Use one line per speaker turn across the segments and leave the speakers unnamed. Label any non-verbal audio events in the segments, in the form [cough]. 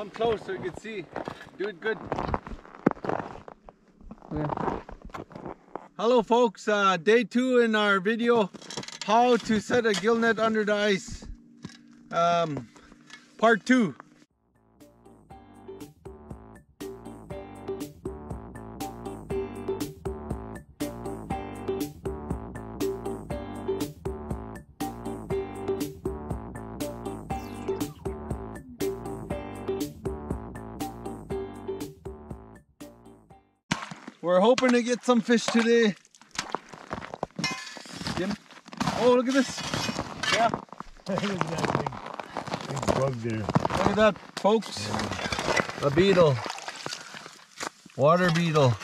Come close so you can see. Do it good.
Yeah.
Hello folks, uh, day two in our video, how to set a gill net under the ice. Um, part two. Hoping to get some fish today. Jim? Oh, look at this. Yeah,
Look at that big, big bug there.
look at that, folks. A beetle. Water beetle.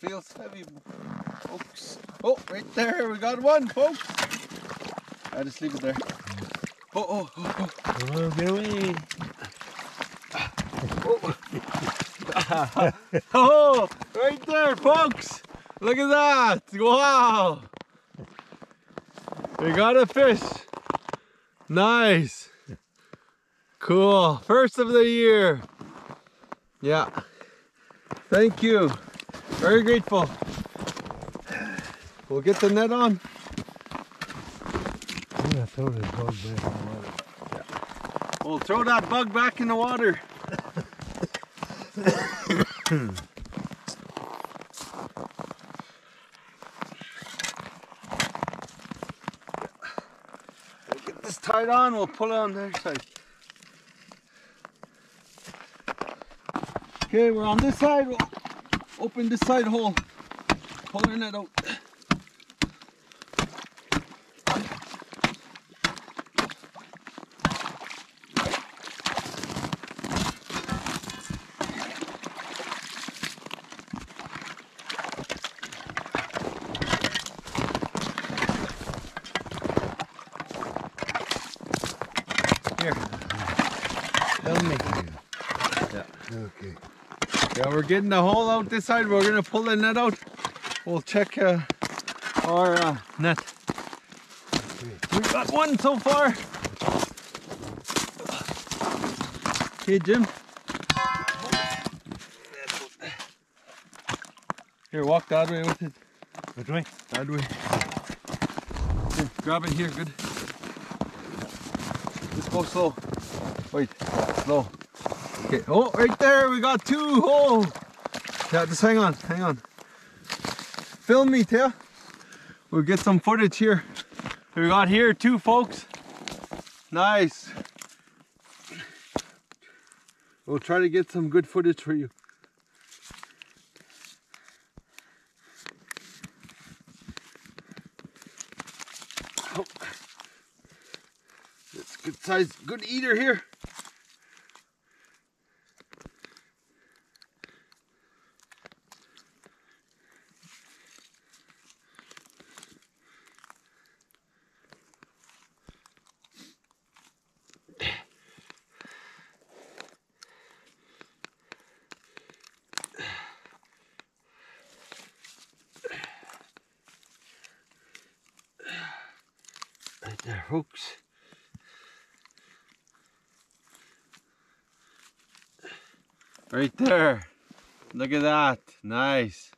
Feels heavy, folks. Oh, right there, we got one, folks. I just leave it there. Oh, oh, oh, oh.
Oh, get away.
Oh, right there, folks. Look at that. Wow. We got a fish. Nice. Cool. First of the year. Yeah. Thank you. Very grateful. We'll get the net on.
I'm gonna throw this bug back in the water.
We'll throw that bug back in the water. [coughs] We'll get this tied on, we'll pull it on the other side. Okay, we're on this side. We'll open this side hole. Pull our net out. Here.
Don't make it.
Yeah.
Okay.
Yeah, we're getting the hole out this side. We're gonna pull the net out. We'll check uh, our uh, net. We got one so far. Okay, Jim. Here, walk that way with it.
Which way?
That way. Here, grab it here, good. Just go slow. Wait, slow. Okay, oh, right there, we got two. Oh, yeah, just hang on, hang on. Film me, Tia. We'll get some footage here. We got here two folks. Nice. We'll try to get some good footage for you. Oh. Good size, good eater here. There, folks. Right there. Look at that. Nice.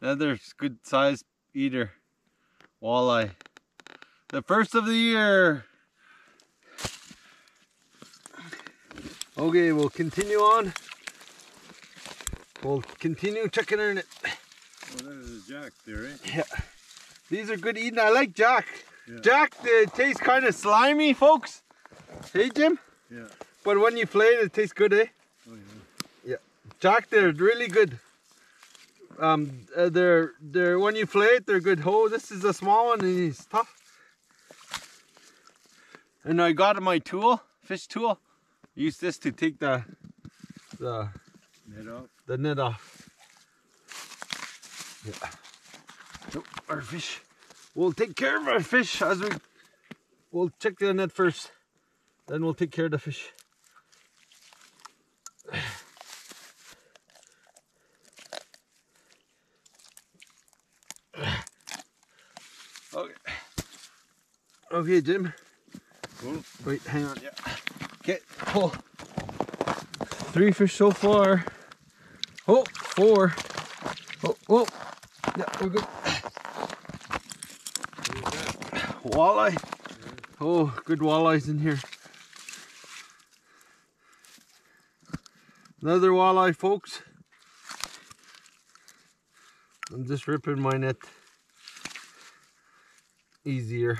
Another good sized eater. Walleye. The first of the year. Okay, we'll continue on. We'll continue checking in it.
Oh, that is a jack there, eh?
Yeah. These are good eating. I like Jack.
Yeah.
Jack, they taste kind of slimy, folks. Hey, Jim?
Yeah.
but when you flay it, it tastes good, eh?
Oh, yeah. yeah.
Jack, they're really good. Um, uh, they're they're when you flay it, they're good. Oh, this is a small one and he's tough. And I got my tool, fish tool. Use this to take the the
Net off.
the net off. Yeah. So our fish. We'll take care of our fish as we. We'll check the net first. Then we'll take care of the fish. Okay. Okay, Jim.
Cool.
Wait, hang on. Yeah. Okay, pull. Three fish so far. Oh, four. Oh, oh. Yeah, we're good. Walleye. Oh, good walleyes in here. Another walleye, folks. I'm just ripping my net easier.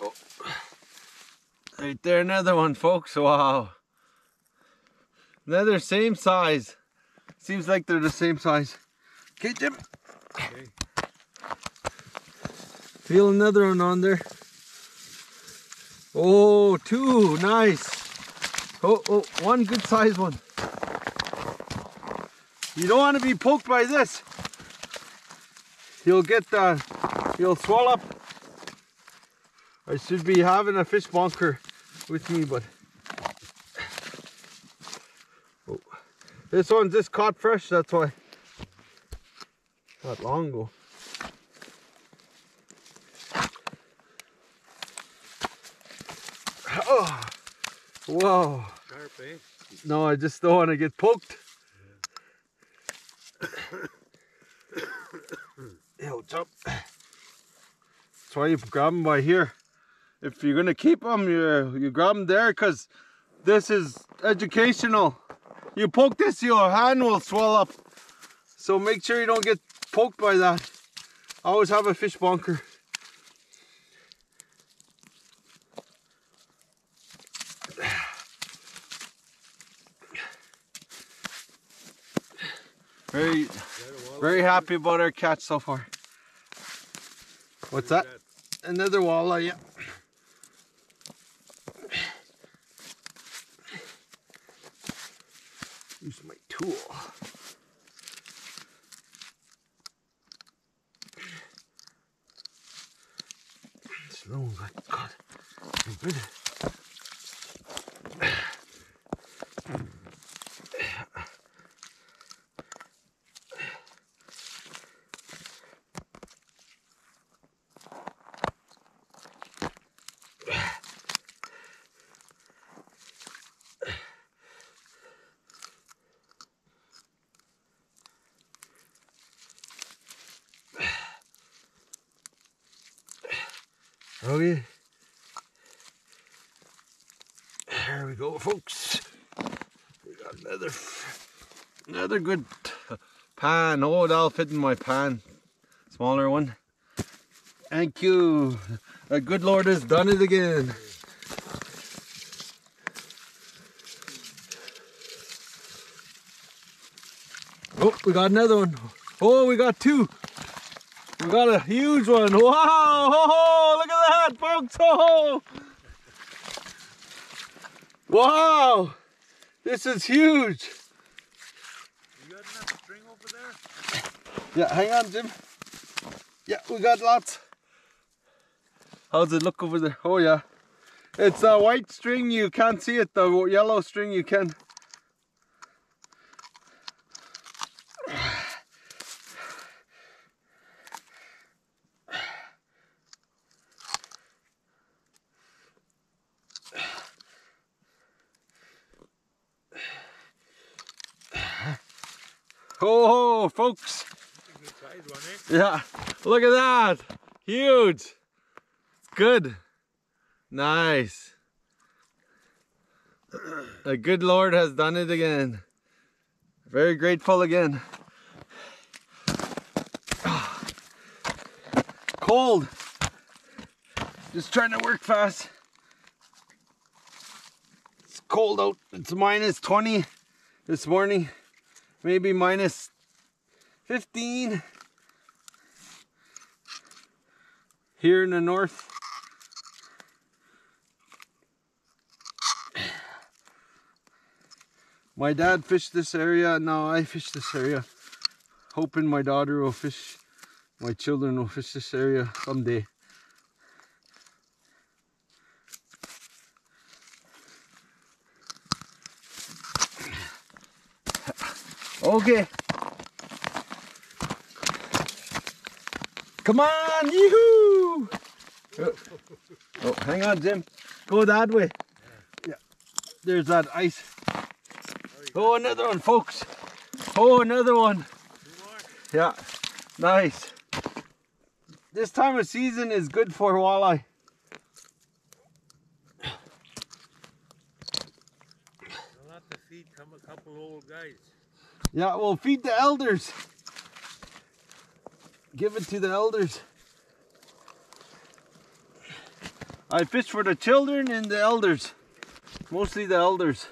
Oh. Right there, another one, folks. Wow. Another same size. Seems like they're the same size. Okay, Jim.
Okay.
Feel another one on there. Oh, two. Nice. Oh, oh, one good size one. You don't want to be poked by this. You'll get, uh, you'll swell up. I should be having a fish bonker with me, but. This one's just caught fresh, that's why. Not long ago. Oh, whoa.
Sharp, eh?
No, I just don't want to get poked. [coughs] Yo, jump. That's why you grab them by here. If you're gonna keep them, you you grab them there because this is educational. You poke this, your hand will swell up. So make sure you don't get poked by that. I always have a fish bonker. Very, very happy about our catch so far. What's that? Another walleye, yeah. My tool. Slow, but God, Okay. There we go, folks. We got another, another good pan. Oh, that'll fit in my pan. Smaller one. Thank you. The good Lord has done it again. Oh, we got another one. Oh, we got two. We got a huge one. Wow! Look at that, folks! Oh! Wow! This is huge.
You got enough string over there?
Yeah, hang on, Jim. Yeah, we got lots. How's it look over there? Oh yeah. It's a white string, you can't see it. The yellow string you can.
Ho, ho folks.
Yeah, look at that. Huge. It's good. Nice. The good Lord has done it again. Very grateful again. [sighs] Cold. Just trying to work fast. It's cold out. It's minus 20 this morning. Maybe minus 15 here in the north. My dad fished this area, now I fish this area. Hoping my daughter will fish, my children will fish this area someday. Okay. Come on, yoo-hoo! Oh, oh, hang on, Jim. Go that way. Yeah. There's that ice. Oh, another one, folks. Oh, another one. Yeah, nice. This time of season is good for walleye.
Come a couple old guys.
Yeah, well, feed the elders. Give it to the elders. I fish for the children and the elders. Mostly the elders.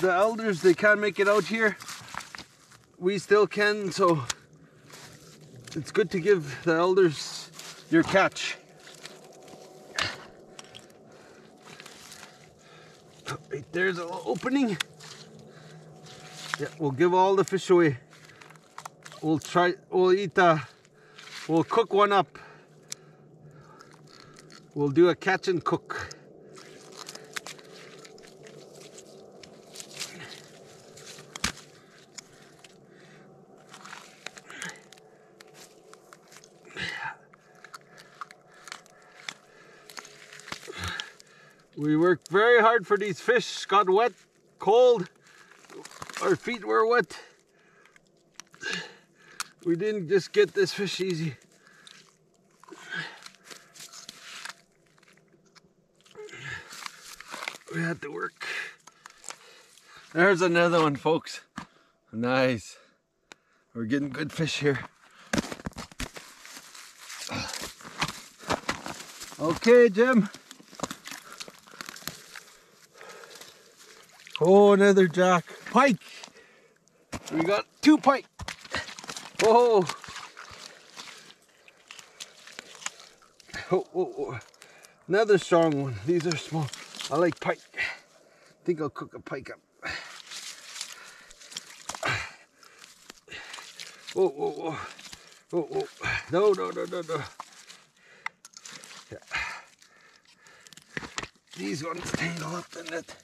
The elders, they can't make it out here. We still can, so it's good to give the elders your catch. Right there's an opening. Yeah, we'll give all the fish away. We'll try, we'll eat the, we'll cook one up. We'll do a catch and cook. We worked very hard for these fish. Got wet, cold. Our feet were wet. We didn't just get this fish easy. We had to work. There's another one, folks. Nice. We're getting good fish here. Okay, Jim. Oh, another jack. Pike. We got two pike. Whoa. Oh, oh, oh. Another strong one. These are small. I like pike. I think I'll cook a pike up. Oh, oh, oh. Oh, oh. No, no, no, no, no. Yeah. These ones tangle up in it.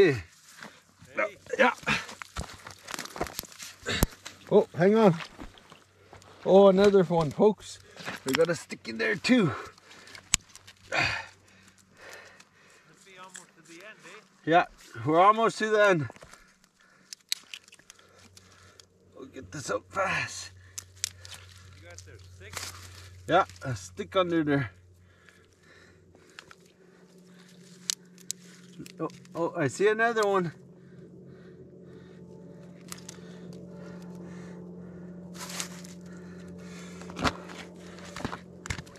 Okay.
Hey,
Yeah. Oh, hang on. Oh, another one, folks. We got a stick in there too.
let's be almost to the end, eh?
Yeah, we're almost to the end. We'll get this up fast.
You got there six.
Yeah, a stick under there. Oh, oh, I see another one.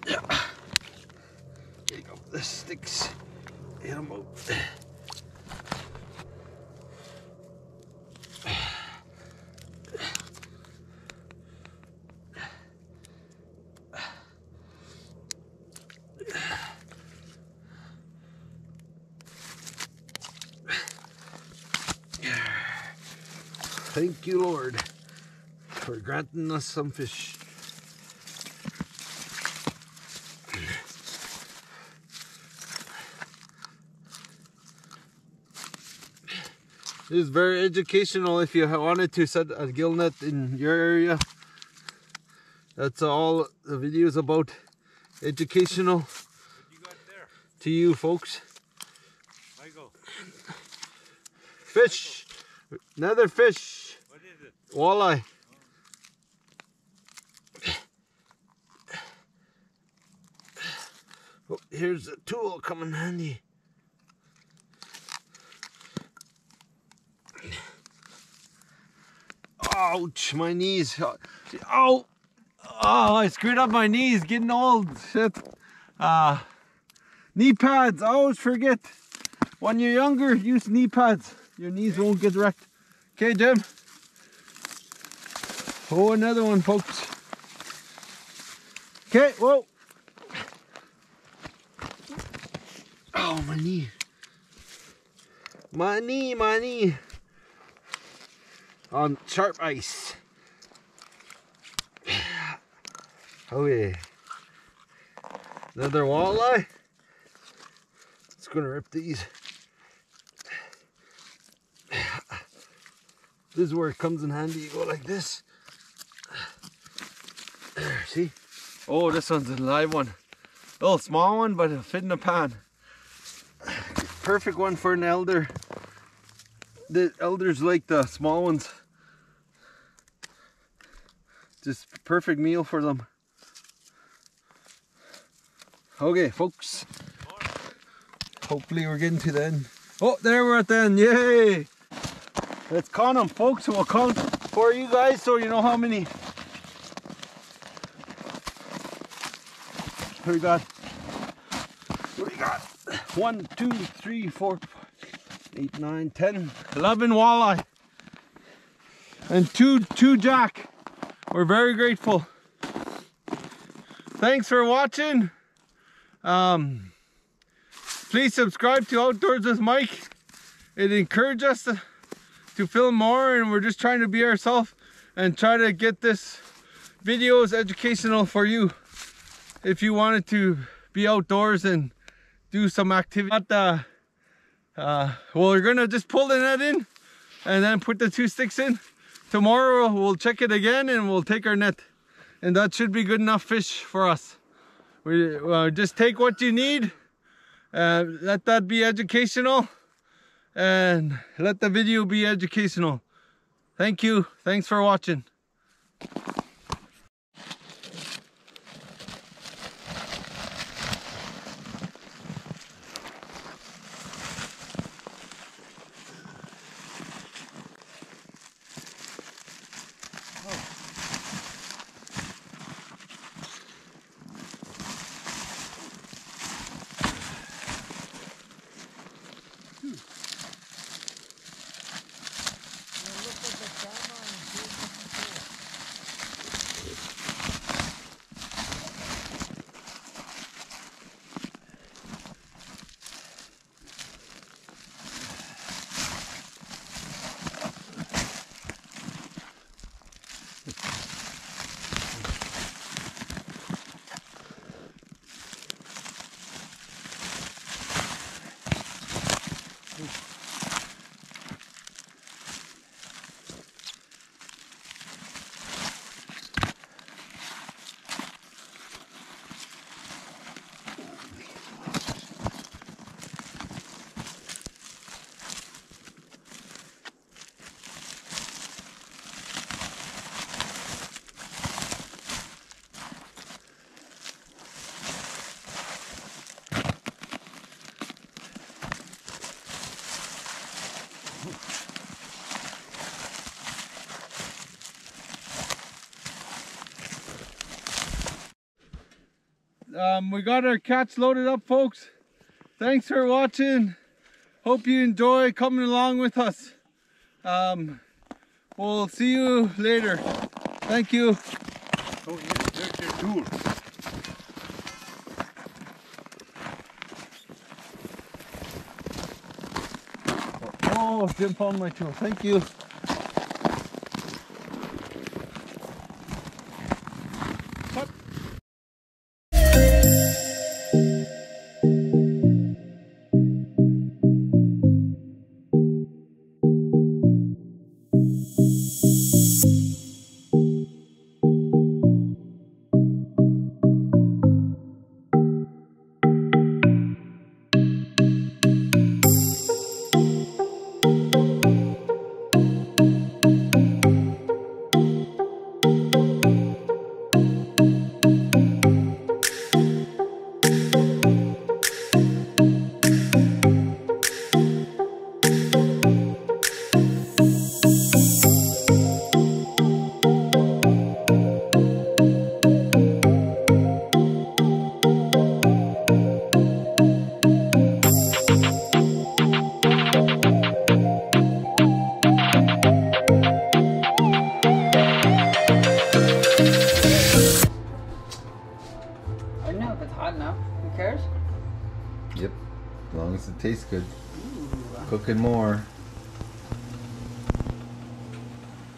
Yeah. There you go. The sticks. Get 'em out. Thank you, Lord, for granting us some fish. It is very educational if you wanted to set a gill net in your area. That's all the video is about. Educational
you got there?
to you folks.
Go.
Fish! Another fish. Walleye. Oh, here's a tool coming handy. Ouch, my knees. Oh, oh, I screwed up my knees, getting old. Shit. Uh, knee pads, I always forget. When you're younger, use knee pads. Your knees won't get wrecked. Okay, Jim. Oh, another one, folks. Okay, whoa. Oh, my knee. My knee, my knee. On sharp ice. [sighs] Oh, yeah. Another walleye. It's gonna rip these. [sighs] This is where it comes in handy. You go like this. See? Oh, this one's a live one. A little small one, but it'll fit in a pan. Perfect one for an elder. The elders like the small ones. Just perfect meal for them. Okay, folks. Hopefully we're getting to the end. Oh, there we're at the end. Yay! Let's count them, folks. We'll count for you guys so you know how many. We got. We got one, two, three, four, eight, nine, ten, eleven walleye, and two, two jack. We're very grateful. Thanks for watching. Um, please subscribe to Outdoors with Mike. It encourages us to, to film more and we're just trying to be ourselves and try to get this videos educational for you if you wanted to be outdoors and do some activity. But, uh, uh, well, we're gonna just pull the net in and then put the two sticks in. Tomorrow we'll check it again and we'll take our net. And that should be good enough fish for us. We uh, just take what you need, uh, let that be educational, and let the video be educational. Thank you. Thanks for watching. Um, we got our cats loaded up, folks. Thanks for watching. Hope you enjoy coming along with us. Um, we'll see you later. Thank you.
Oh, yeah, there's your tool.
Oh, Jim found my tool. Thank you. Tastes good. Cooking more.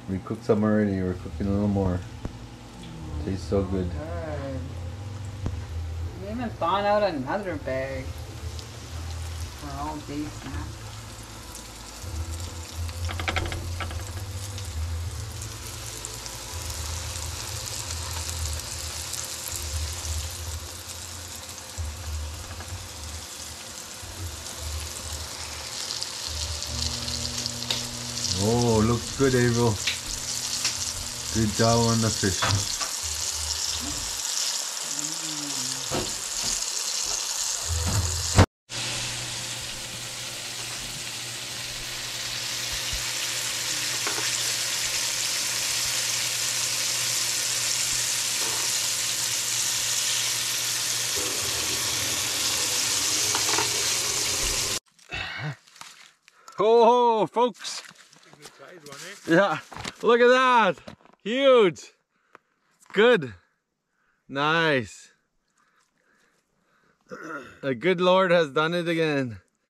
We cooked some already. We're cooking a little more. Tastes so good.
Good. We even thawing out another bag for all day snack.
Oh, looks good, April. Good job on the fish. Oh, folks.
Good size one, eh?
Yeah, look at that. Huge. Good. Nice. [clears throat] The good Lord has done it again.